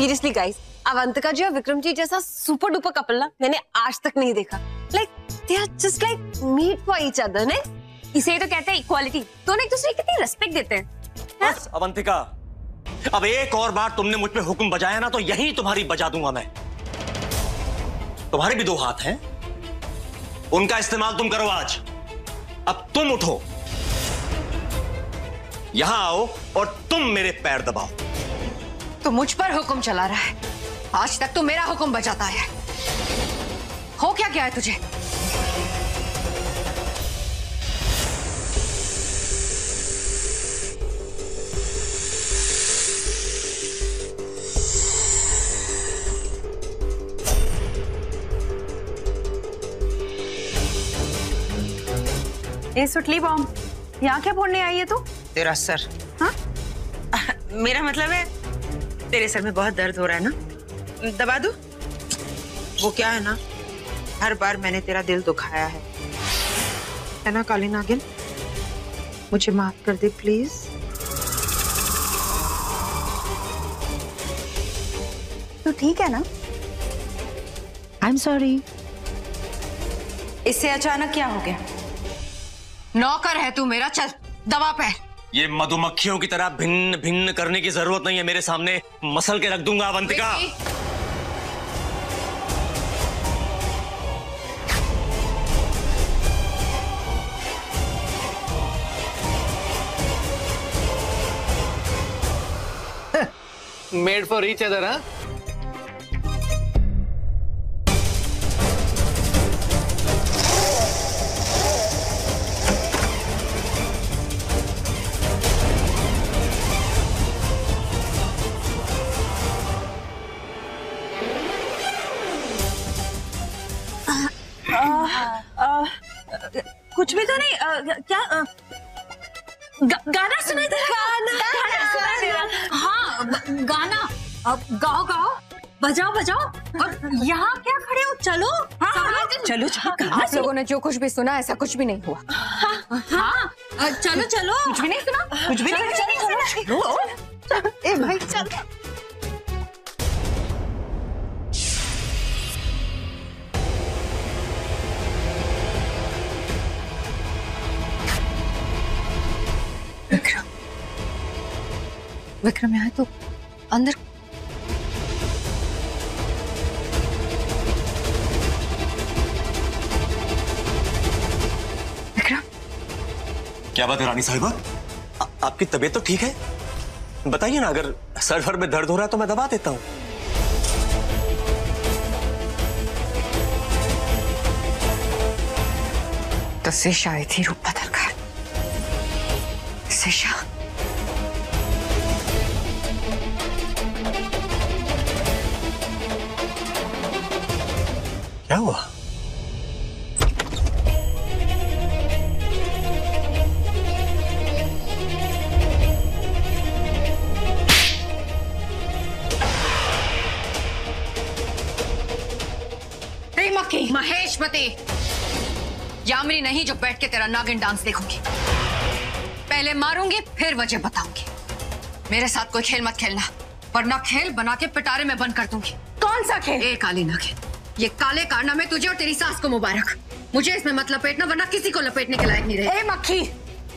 Seriously guys Avantika जी और विक्रम जी जैसा super duper couple ना, मैंने आज तक नहीं देखा। Like they are just like made for each other ने? इसे ही तो कहते हैं इक्वालिटी दोनों एक दूसरे कितनी रेस्पेक्ट देते हैं? बस अवंतिका अब एक और बार तुमने मुझ पे हुक्म बजाया ना तो यही तुम्हारी बजा दूँगा मैं। तुम्हारे भी दो हाथ हैं। उनका इस्तेमाल तुम करो आज। अब तुम उठो। यहाँ आओ और तुम मेरे पैर दबाओ। तो मुझ पर हुक्म चला रहा है। आज तक तो मेरा हुक्म बजाता है। हो क्या क्या है तुझे? ए सुटली बॉम्ब। यहाँ क्या फोड़ने आई है तू? तेरा सर। हाँ? मेरा मतलब है तेरे सर में बहुत दर्द हो रहा है ना? दबा दू? वो क्या है ना? हर बार मैंने तेरा दिल दुखाया है। है ना काली नागिन मुझे माफ़ कर दे प्लीज़ तू ठीक है ना? आई एम सॉरी इससे अचानक क्या हो गया? नौकर है तू मेरा चल दबा पैर। ये मधुमक्खियों की तरह भिन्न भिन्न करने की ज़रूरत नहीं है। मेरे सामने मसल के रख दूँगा Avantika made for each other हाँ भी तो नहीं अ, क्या अ, गा, गाना सुनाई दे रहा है? गाना सुनाई दे हाँ। गाना। अब गाओ गाओ। बजाओ बजाओ। और यहाँ क्या खड़े हो? चलो। हाँ, चलो चलो आप लोगों ने जो कुछ भी सुना ऐसा कुछ भी नहीं हुआ। हाँ अ, चलो चलो। कुछ भी नहीं सुना? कुछ भी नहीं सुना? ए भाई। चल। विक्रम यहाँ तो अंदर विक्रम? क्या बात है रानी साहिबा? आपकी तबीयत तो ठीक है? बताइए ना अगर सर भर में दर्द हो रहा है तो मैं दबा देता हूँ। तो शेषा आई थी रूप क्या हुआ हे मक्खी महेशपति यामिनी नहीं जो बैठ के तेरा नागिन डांस देखूँगी पहले मारूँगी फिर वजह बताऊँगी मेरे साथ कोई खेल मत खेलना वरना खेल बना के पिटारे में बंद कर दूँगी कौन सा खेल ए काली नागिन ये काले कारनामे तुझे और तेरी सास को मुबारक। मुझे इसमें मत लपेटना वरना किसी को लपेटने के लायक नहीं रहे। ए मक्खी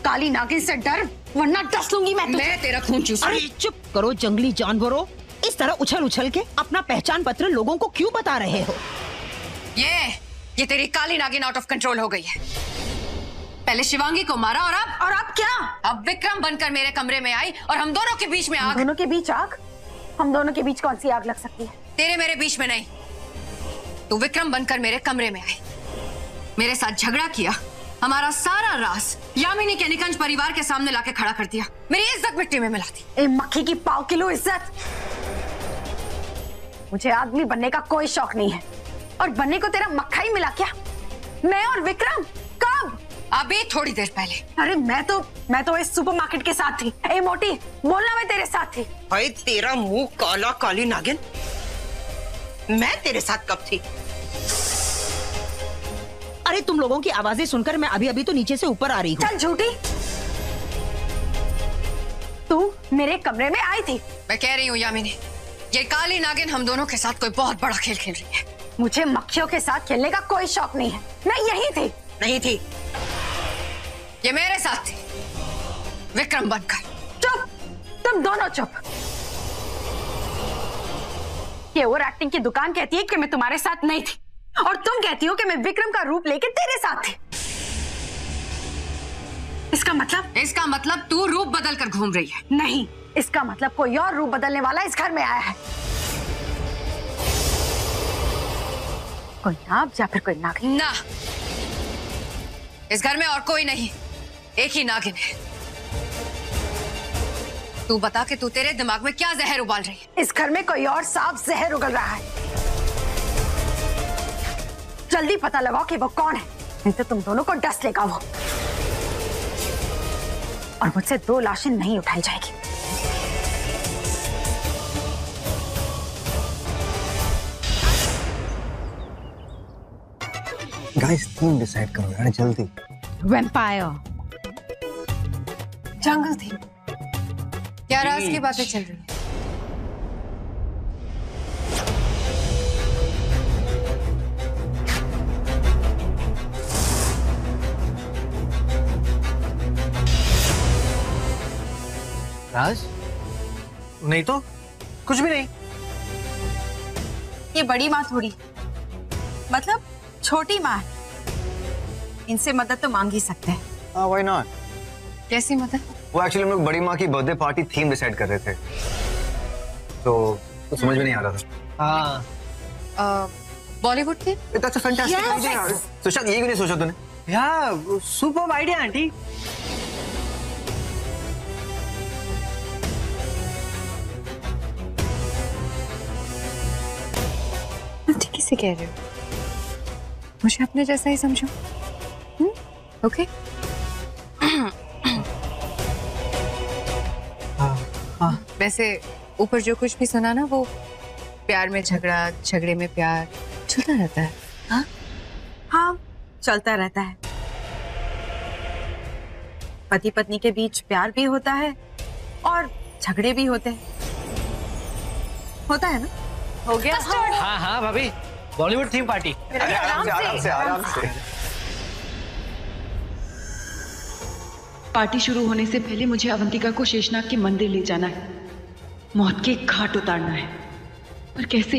काली नागिन से डर वरना डस लूँगी मैं मैं तेरा खून चूस अरे चुप करो जंगली जानवरों। इस तरह उछल उछल के अपना पहचान पत्र लोगों को क्यों बता रहे हो? ये ये तेरी काली नागिन आउट ऑफ़ कंट्रोल हो गई है। पहले शिवांगी को मारा और अब और अब क्या? अब विक्रम बनकर मेरे कमरे में आई और हम दोनों के बीच में आग। दोनों के बीच आग? हम दोनों के बीच कौन सी आग लग सकती है? तेरे मेरे बीच में नहीं। तू विक्रम बनकर मेरे कमरे में आई मेरे साथ झगड़ा किया। हमारा सारा राज यामिनी के निकंज परिवार के सामने लाके खड़ा कर दिया। मेरी इज़्ज़त मिट्टी में मिला दी। ए मक्खी की पाव किलो इज़्ज़त। मुझे आदमी बनने का कोई शौक नहीं है। और बनने को तेरा मक्खा ही मिला क्या? मैं और विक्रम कब? अभी थोड़ी देर पहले। अरे मैं तो मैं तो इस सुपरमार्केट के साथ थी। ए मोटी बोलना मैं तेरे साथ थी। भाई तेरा मुँह काला काली नागिन। मैं तेरे साथ कब थी? अरे तुम लोगों की आवाज़ें सुनकर मैं अभी अभी तो नीचे से ऊपर आ रही हूँ। चल झूठी। तू मेरे कमरे में आई थी। मैं कह रही हूँ यामिनी ये काली नागिन हम दोनों के साथ कोई बहुत बड़ा खेल खेल रही है। मुझे मक्खियों के साथ खेलने का कोई शौक नहीं है। मैं यही थी। नहीं थी। ये मेरे साथ थी। विक्रम बनकर। चुप! तुम दोनों चुप। ये ओवर एक्टिंग की दुकान कहती है कि मैं तुम्हारे साथ नहीं थी। और तुम कहती हो कि मैं विक्रम का रूप लेके तेरे साथ थी। इसका मतलब? इसका मतलब तू रूप बदल कर घूम रही है। नहीं इसका मतलब कोई और रूप बदलने वाला इस घर में आया है। कोई नाग या फिर कोई नागिन? ना। इस घर में और कोई नहीं। एक ही नागिन है। तू बता कि तू तेरे दिमाग में क्या जहर उबाल रही है? इस घर में कोई और साफ़ जहर उगल रहा है। जल्दी पता लगाओ कि वो कौन है। नहीं तो तुम दोनों को डस लेगा वो। और मुझसे दो लाशें नहीं उठाई जाएगी। गाइस तुम डिसाइड करो यार जल्दी। वैम्पायर जंगल थी क्या राज की बातें चल रही राज? नहीं तो? कुछ भी नहीं। ये बड़ी माँ थोड़ी। मतलब छोटी माँ है। इनसे मदद तो मांग ही सकते हैं। हाँ व्हाई नॉट कैसी मदद वो एक्चुअली हम लोग बड़ी माँ की बर्थडे पार्टी थीम डिसाइड कर रहे थे। तो कुछ समझ में नहीं आ रहा था। हाँ। बॉलीवुड की that's a fantastic idea Sushant ये क्यों नहीं सोचा तूने? या सुपर आइडिया आंटी। ठीक से कह रहे हो? मुझे अपने जैसा ही समझो। ओके वैसे ऊपर जो कुछ भी सुना ना वो प्यार में झगड़ा झगड़े में प्यार चलता रहता है। हाँ? चलता रहता है। पति पत्नी के बीच प्यार भी होता है और झगड़े भी होते हैं। होता है ना? हो गया। हाँ हाँ भाभी। बॉलीवुड थीम पार्टी आराम से आराम से आराम से। पार्टी शुरू होने से पहले मुझे अवंतिका को शेषनाग के मंदिर ले जाना है। मौत के घाट उतारना है। पर कैसे?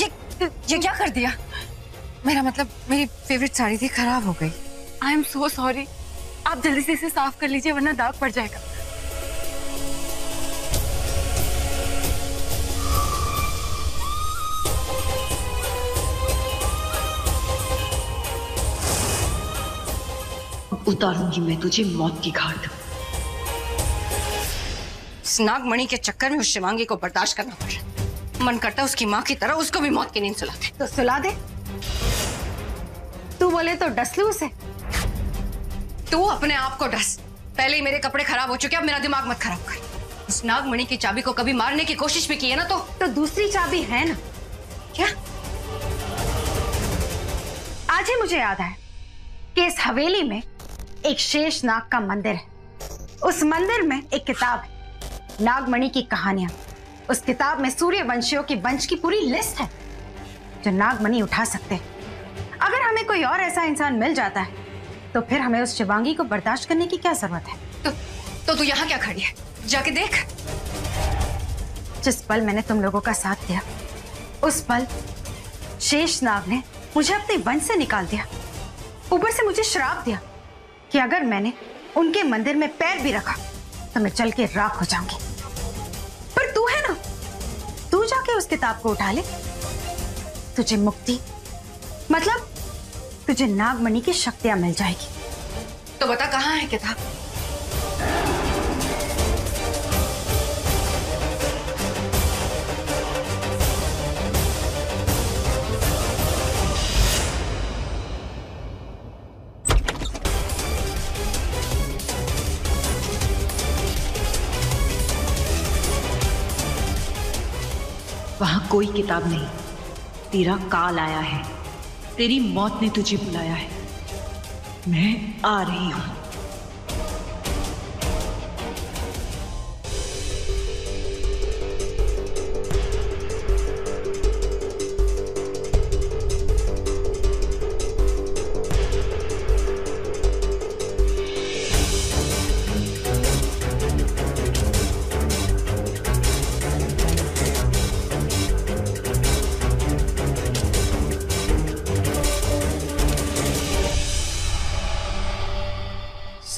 ये ये क्या कर दिया? मेरा मतलब मेरी फेवरेट साड़ी थी खराब हो गई। आई एम सो सॉरी आप जल्दी से इसे साफ़ कर लीजिए वरना दाग पड़ जाएगा। उतारूँगी मैं तुझे मौत की घाट। नागमणि के चक्कर में उस शिवांगी को बर्दाश्त करना पड़ रहा मन करता उसकी माँ की तरह उसको भी मौत की नींद सुलाते तो सुला दे। तू बोले तो डस लू उसे। तू अपने आप को डस। पहले ही मेरे कपड़े खराब हो चुके अब मेरा दिमाग मत खराब कर। उस नागमणि की चाबी को कभी मारने की कोशिश भी की है ना तो? तो दूसरी चाबी है ना? क्या? आज ही मुझे याद है कि इस हवेली में एक शेष नाग का मंदिर है। उस मंदिर में एक किताब है नागमणि की कहानियाँ। उस किताब में सूर्य वंशियों की वंश की पूरी लिस्ट है जो नागमणि उठा सकते हैं। अगर हमें कोई और ऐसा इंसान मिल जाता है तो फिर हमें उस शिवांगी को बर्दाश्त करने की क्या ज़रूरत है? तो तो तू यहाँ क्या खड़ी है? जाके देख। जिस पल मैंने तुम लोगों का साथ दिया उस पल शेष नाग ने मुझे अपने वंश से निकाल दिया। ऊपर से मुझे श्राप दिया। कि अगर मैंने उनके मंदिर में पैर भी रखा तो मैं चल के राख हो जाऊँगी। पर तू है ना, तू जाके उस किताब को उठा ले। तुझे मुक्ति मतलब तुझे नागमणि की शक्तियाँ मिल जाएगी। तो बता कहाँ है किताब? कोई किताब नहीं। तेरा काल आया है। तेरी मौत ने तुझे बुलाया है। मैं आ रही हूँ।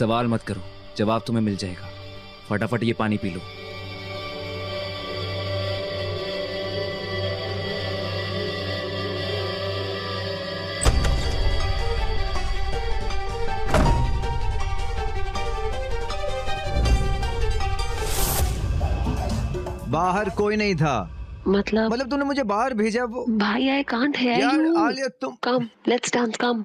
सवाल मत करो जवाब तुम्हें मिल जाएगा। फटाफट ये पानी पी लो। बाहर कोई नहीं था। मतलब मतलब तूने मुझे बाहर भेजा वो भाई आई कांट हेयर यार यू आलिया तुम कम लेट्स डांस कम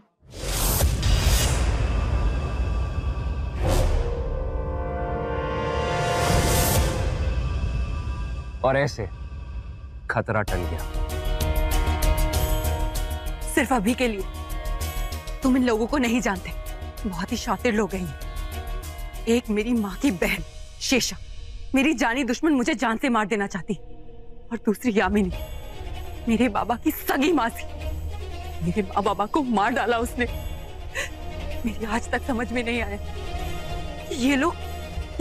और ऐसे खतरा टल गया। सिर्फ़ अभी के लिए। तुम इन लोगों को नहीं जानते। बहुत ही शातिर लोग हैं ये। एक मेरी माँ की बहन, शेषा। मेरी जानी दुश्मन मुझे जान से मार देना चाहती। और दूसरी यामिनी। मेरे बाबा की सगी माँ थी। मेरे माँ बाबा को मार डाला उसने। मेरी आज तक समझ में नहीं आया। ये लोग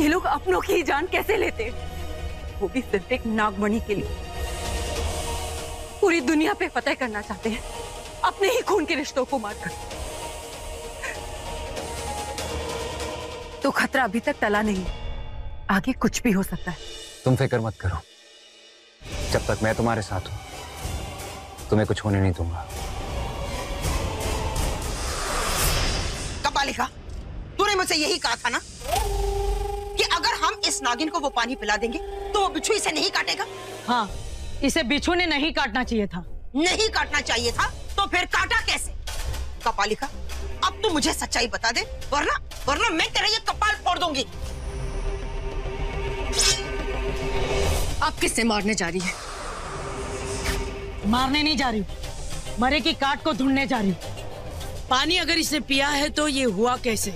ये लोग अपनों की जान कैसे लेते हैं? वो भी सिर्फ़ एक नागमणि के लिए। पूरी दुनिया पे फतेह करना चाहते हैं। अपने ही खून के रिश्तों को मारकर। तो खतरा अभी तक टला नहीं। आगे कुछ भी हो सकता है। तुम फ़िक्र मत करो। जब तक मैं तुम्हारे साथ हूँ तुम्हें कुछ होने नहीं दूँगा। कपालिका तूने मुझसे यही कहा था ना? कि अगर हम इस नागिन को वो पानी पिला देंगे तो वो बिच्छू इसे नहीं काटेगा। हाँ इसे बिच्छू ने नहीं काटना चाहिए था। नहीं काटना चाहिए था तो फिर काटा कैसे? कपालिका अब तू मुझे सच्चाई बता दे वरना वरना मैं तेरा ये कपाल फोड़ दूँगी। अब किससे मारने जा रही है? मारने नहीं जा रही मरे की काट को ढूँढने जा रही पानी अगर इसने पिया है तो ये हुआ कैसे?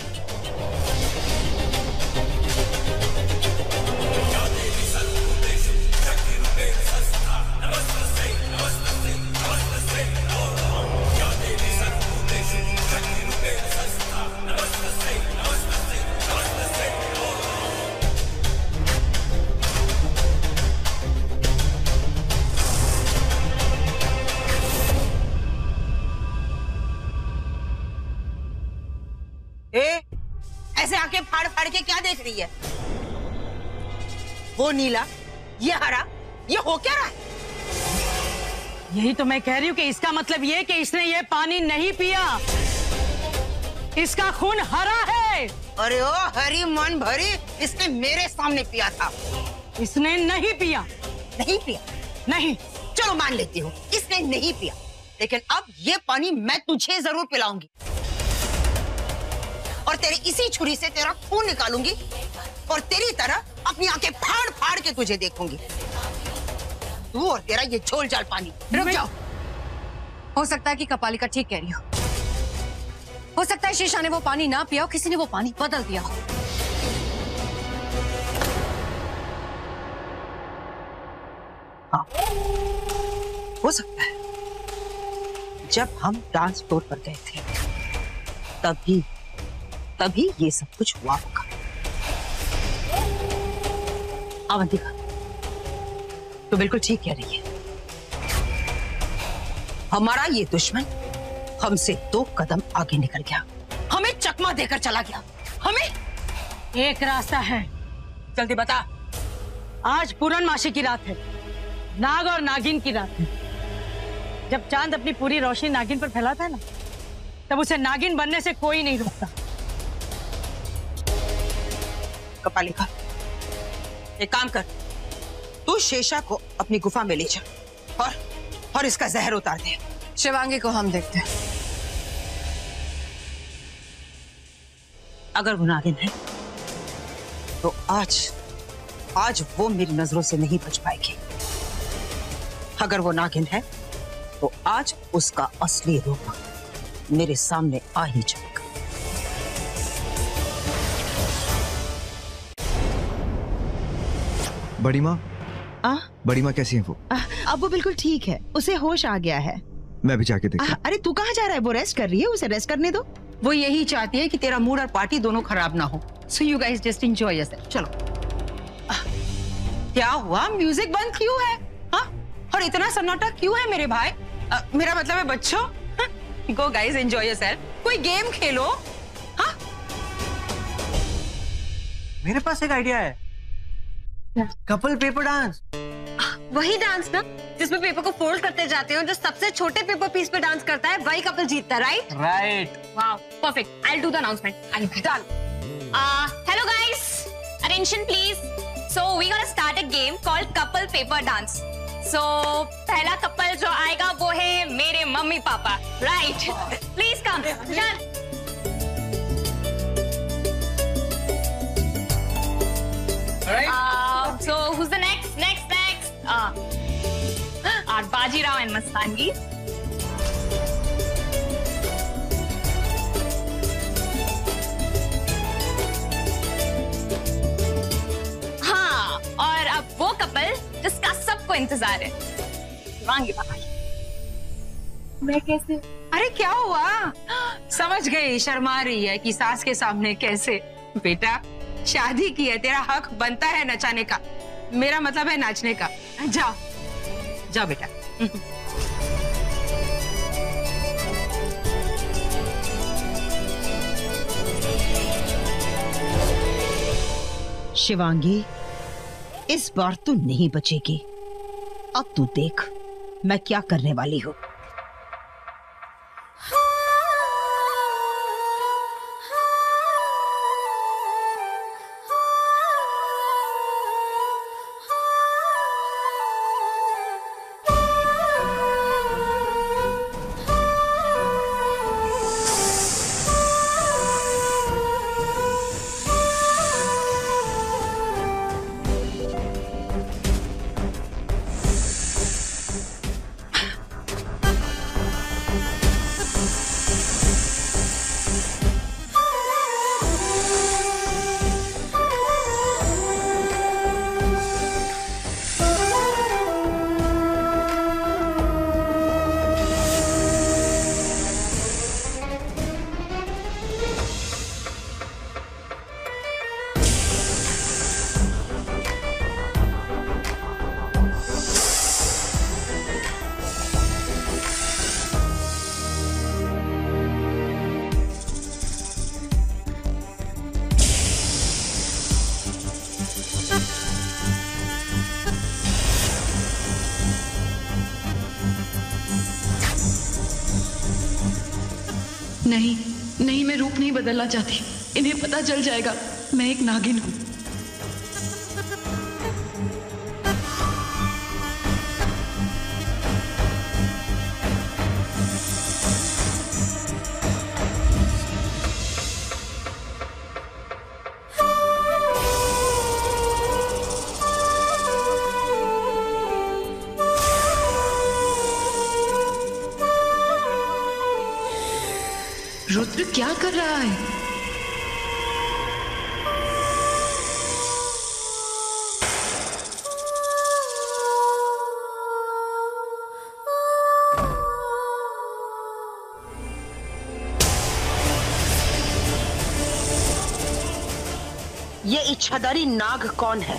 वो नीला ये हरा ये हो क्या रहा है? यही तो मैं कह रही हूँ कि इसका मतलब ये कि इसने ये पानी नहीं पिया। इसका खून हरा है। अरे ओ हरी मन भरी इसने मेरे सामने पिया था। इसने नहीं पिया। नहीं पिया? नहीं। चलो मान लेती हूँ इसने नहीं पिया। लेकिन अब ये पानी मैं तुझे ज़रूर पिलाऊँगी। और तेरे इसी छुरी से तेरा खून निकालूँगी। और तेरी तरह अपनी आँखें फाड़ फाड़ के तुझे देखूँगी। तू और तेरा ये झोल जाल पानी। रुक जाओ। हो सकता है कि कपालिका ठीक कह रही हो। हो सकता है शीशा ने वो पानी ना पिया हो किसी ने वो पानी बदल दिया हो। हो सकता है। जब हम डांस फ्लोर पर गए थे तभी तभी ये सब कुछ हुआ होगा। अवंतिका तो बिल्कुल ठीक कह रही है। हमारा ये दुश्मन हमसे दो कदम आगे निकल गया। हमें चकमा देकर चला गया। हमें एक रास्ता है। जल्दी बता। आज पूर्णमासी की रात है। नाग और नागिन की रात है। जब चाँद अपनी पूरी रोशनी नागिन पर फैलाता है ना, तब उसे नागिन बनने से कोई नहीं रोकता। कपालिका एक काम कर। तू शेषा को अपनी गुफा में ले जा और और इसका जहर उतार दे। शिवांगी को हम देखते हैं। अगर वो नागिन है तो आज आज वो मेरी नज़रों से नहीं बच पाएगी। अगर वो नागिन है तो आज उसका असली रूप मेरे सामने आ ही जाएगा। बड़ी माँ आ? बड़ी माँ कैसी है वो? आ, अब वो बिल्कुल ठीक है। उसे होश आ गया है। मैं भी जाके आ, देखता अरे तू कहाँ जा रहा है? वो रेस्ट कर रही है? उसे रेस्ट करने दो। वो यही चाहती है कि तेरा मूड और पार्टी दोनों खराब ना हो। So you guys just enjoy चलो। क्या हुआ? म्यूज़िक बंद क्यों है? हाँ? और इतना सन्नाटा क्यों है मेरे भाई? अ, मेरा मतलब है बच्चों गो गाइस एंजॉय योरसेल्फ कोई गेम खेलो हाँ? मेरे पास एक आइडिया है। कपल पेपर डांस वही डांस ना जिसमें पेपर को फोल्ड करते जाते हैं जो सबसे छोटे पेपर पीस पे डांस करता है वही कपल जीतता है right right perfect I do the announcement I done hello guys attention please so we gonna start a game called couple paper dance so पहला कपल जो आएगा वो है मेरे mummy papa. Right please come done our Bajirao and Mastangi. हाँ और अब वो कपल जिसका सबको इंतज़ार है। बाबा मैं कैसे? अरे क्या हुआ? समझ गई शर्मा रही है कि सास के सामने कैसे। बेटा शादी की है तेरा हक बनता है नचाने का। मेरा मतलब है नाचने का। जाओ। जाओ बेटा। शिवांगी इस बार तू नहीं बचेगी। अब तू देख मैं क्या करने वाली हूँ। नहीं नहीं, मैं रूप नहीं बदलना चाहती। इन्हें पता चल जाएगा, मैं एक नागिन हूँ। ये इच्छाधारी नाग कौन है?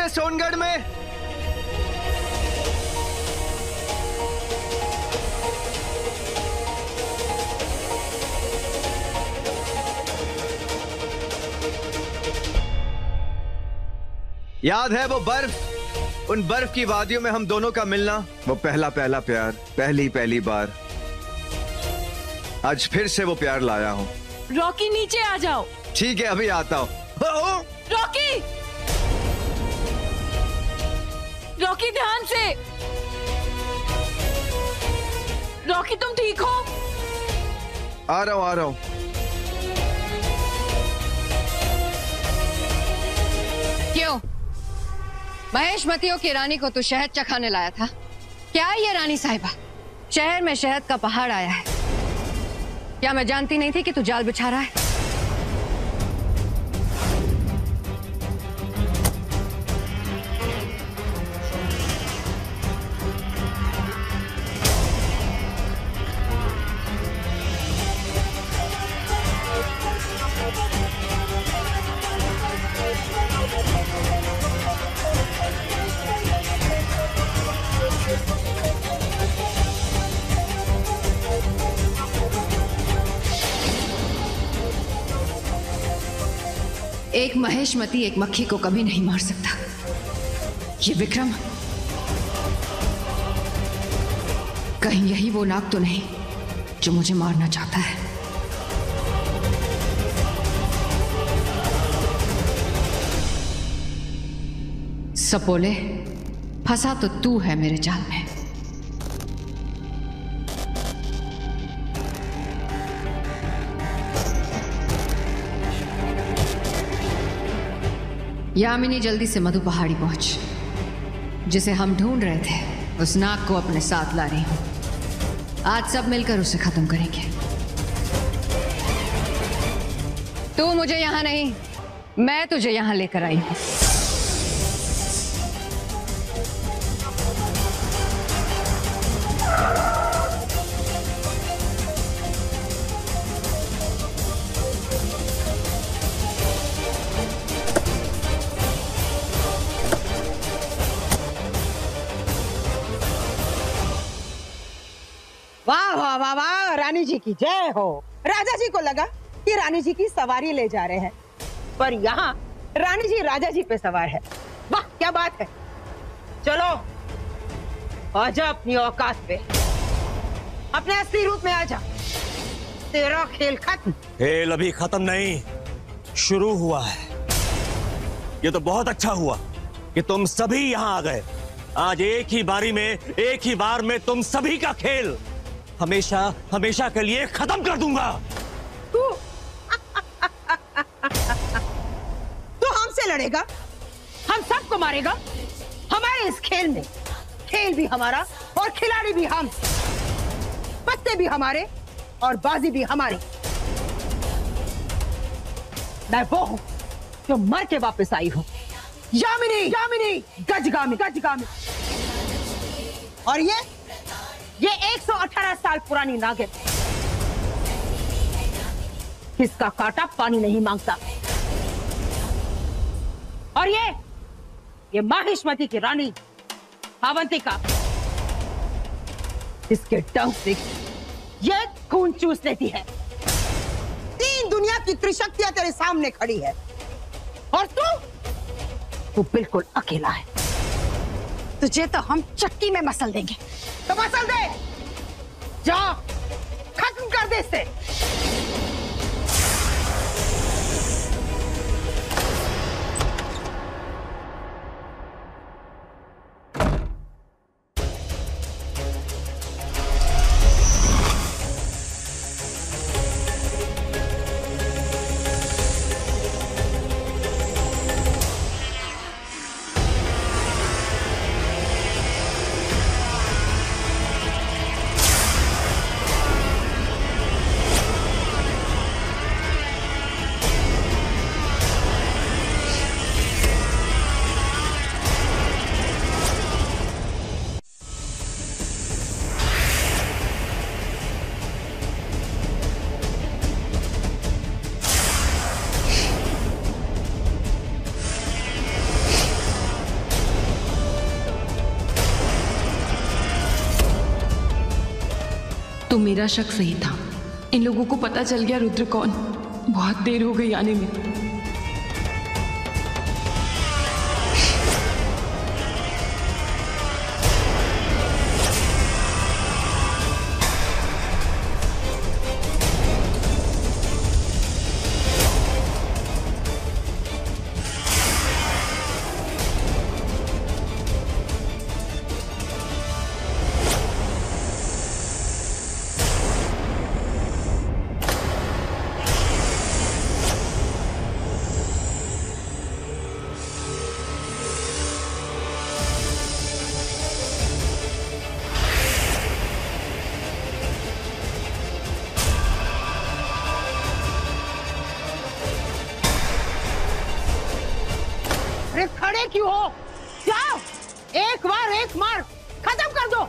से सोनगढ़ में। याद है वो बर्फ़? उन बर्फ़ की वादियों में हम दोनों का मिलना वो पहला पहला प्यार पहली पहली बार। आज फिर से वो प्यार लाया हूँ। रॉकी नीचे आ जाओ। ठीक है अभी आता हूँ। रॉकी! रॉकी ध्यान से। रॉकी तुम ठीक हो? आ रहा हूँ आ रहा हूँ। क्यों? महेश मतियों की रानी को तू शहद चखाने लाया था। क्या ये रानी साहिबा? शहर में शहद का पहाड़ आया है। क्या मैं जानती नहीं थी कि तू जाल बिछा रहा है? एक महेशमती एक मक्खी को कभी नहीं मार सकता। ये विक्रम। कहीं यही वो नाग तो नहीं, जो मुझे मारना चाहता है। सपोले, फंसा तो तू है मेरे जाल में। यामिनी जल्दी से मधु पहाड़ी पहुँच, जिसे हम ढूंढ रहे थे। उस नाग को अपने साथ ला रही हूँ। आज सब मिलकर उसे खत्म करेंगे। तू मुझे यहाँ नहीं, मैं तुझे यहाँ लेकर आई हूँ। रानी जी की जय हो। राजा जी को लगा कि रानी जी की सवारी ले जा रहे हैं। पर यहाँ रानी जी राजा जी पे सवार है। वाह, क्या बात है। चलो, आजा अपनी औकात पे। अपने असली रूप में आजा। तेरा खेल खत्म। खेल अभी खत्म नहीं। शुरू हुआ है। ये तो बहुत अच्छा हुआ कि तुम सभी यहाँ आ गए। आज एक ही बारी में, एक ही बार में तुम सभी का खेल हमेशा हमेशा के लिए खत्म कर दूँगा। तू तू हमसे लड़ेगा। हम सबको मारेगा। हमारे इस खेल में। खेल भी हमारा और खिलाड़ी भी हम। पत्ते भी हमारे और बाजी भी हमारी। मैं वो हूँ जो मर के वापस आई हूँ। यामिनी यामिनी, गजगामी गजगामी। और ये ये 118 साल पुरानी नागिन किसका काटा पानी नहीं माँगता? और ये ये माहिष्मती की रानी अवंतिका इसके डंक से ये खून चूस लेती है। तीन दुनिया की त्रिशक्तियाँ तेरे सामने खड़ी है। और तू तू बिल्कुल अकेला है। तुझे तो हम चक्की में मसल देंगे। तो मसल दे। जा खत्म कर दे इसे। तो मेरा शक सही था। इन लोगों को पता चल गया रुद्र कौन। बहुत देर हो गई आने में। खड़े क्यों हो? जाओ। एक बार एक मार खत्म कर दो।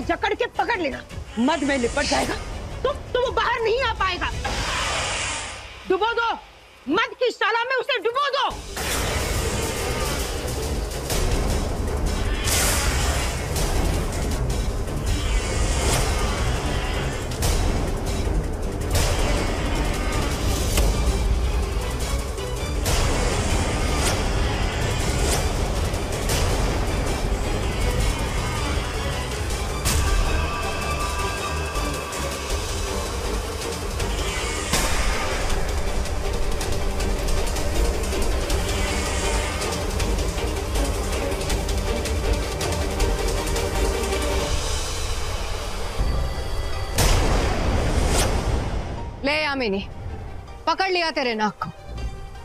में जकड़ के पकड़ लेना। मद में लिपट जाएगा। तुम तुम बाहर नहीं आ पाएगा। डुबो दो। मद की शाला में उसे डुबो दो। ले पकड़ लिया तेरे नाक को।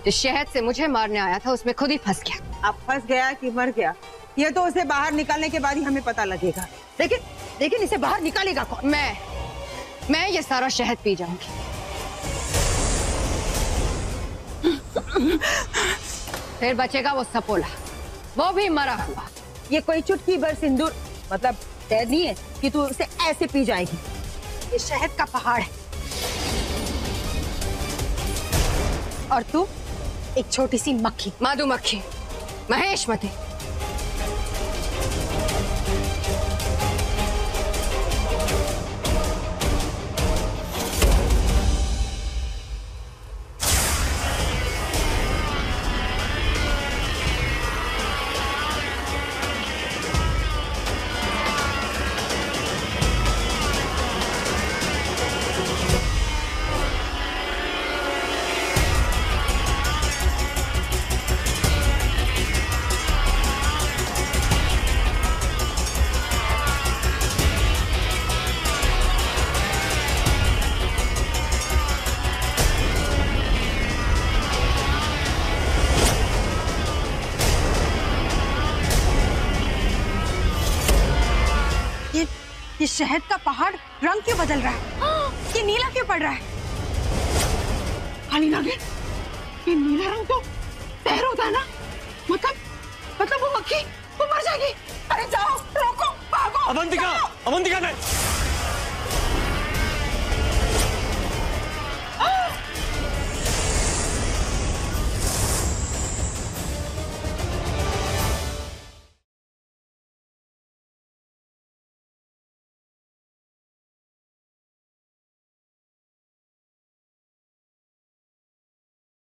जिस शहद से मुझे मारने आया था उसमें खुद ही फंस गया। अब फंस गया कि मर गया? ये तो उसे बाहर निकालने के बाद ही हमें पता लगेगा। लेकिन लेकिन इसे बाहर निकालेगा कौन? मैं मैं ये सारा शहद पी जाऊँगी। फिर बचेगा वो सपोला। वो भी मरा हुआ। ये कोई चुटकी भर सिंदूर मतलब तय नहीं है कि तू उसे ऐसे पी जाएगी। ये शहद का पहाड़ है। और तू एक छोटी सी मक्खी। माधु मक्खी। महेशमती ये शहद का पहाड़ रंग क्यों बदल रहा है? ये नीला क्यों पड़ रहा है? नागिन ये नीला रंग तो